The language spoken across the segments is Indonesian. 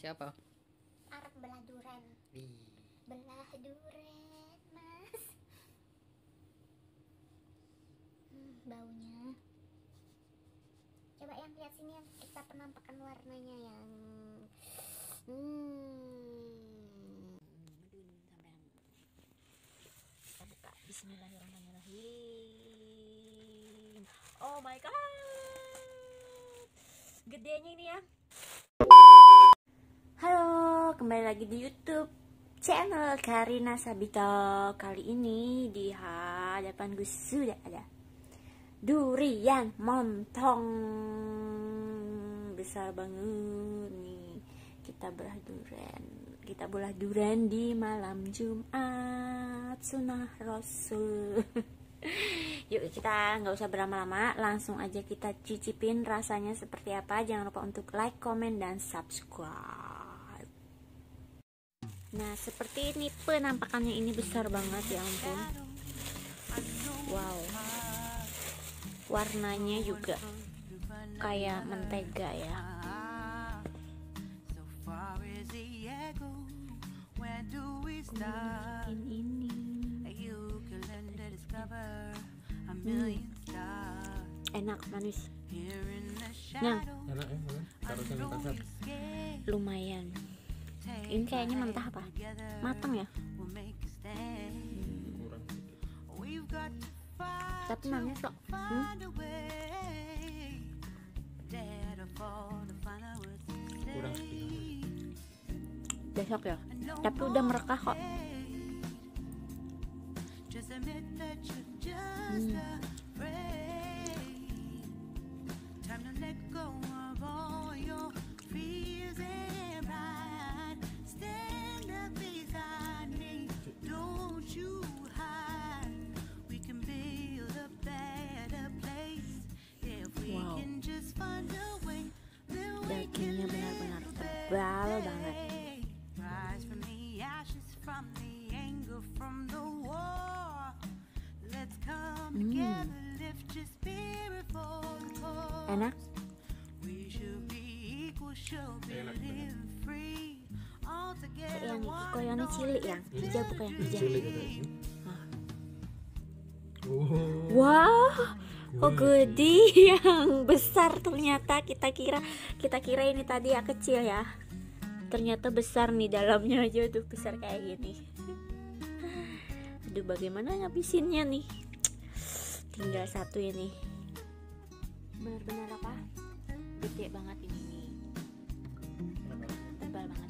Siapa? Arak belah duren. Belah duren, Mas. Hmm, baunya. Coba yang lihat sini yang kita penampakan warnanya yang hmm. Kita buka. Bismillahirrahmanirrahim. Oh my god. Gedenya ini ya. Kembali lagi di YouTube channel Karina Sabito. Kali ini di hadapan gue sudah ada durian montong besar banget nih. Kita belah durian, kita belah durian di malam Jumat Sunnah Rasul. Yuk kita nggak usah berlama-lama, langsung aja kita cicipin rasanya seperti apa. Jangan lupa untuk like, comment, dan subscribe. Nah seperti ini penampakannya ini besar banget ya ampun. Wow. Warnanya juga kayak mentega ya. Bikin ini. Hmm. Enak manis. Nah, enak ya lumayan. Ini kayaknya mentah apa? Matang ya? Tapi manis kok. Hmm? kurang Besok ya. Tapi udah merekah kok. Hmm. Benar-benar tebal banget. Rise from the ashes, from the anger, from the war. Let's come Hmm. together, lift your spirit for the cause. Enak. We should be equal, should be Enak banget. living free. All together, Yang one kok yang cilik yang hijau bukan yang hijau. cilik katanya Ah. Oh gede. gede yang besar ternyata kita kira kita kira ini tadi yang kecil ya. Ternyata besar nih dalamnya aja tuh besar kayak gini. Aduh bagaimana ngabisinnya nih? Tinggal satu ini. Benar-benar apa? Gede banget ini nih. Tebal banget.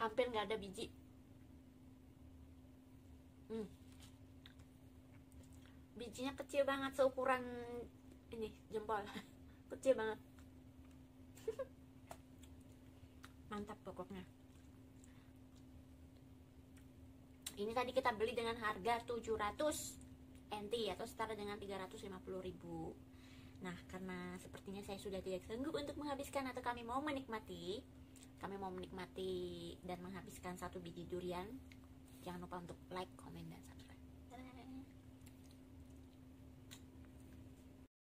Hampir nggak ada biji. Hmm. Bijinya kecil banget seukuran ini jempol. Kecil banget. Mantap pokoknya. ini tadi kita beli dengan harga 700 NT atau setara dengan 350.000 Nah, karena sepertinya saya sudah tidak sanggup untuk menghabiskan atau kami mau menikmati, kami mau menikmati dan menghabiskan satu biji durian. Jangan lupa untuk like, komen, dan subscribe.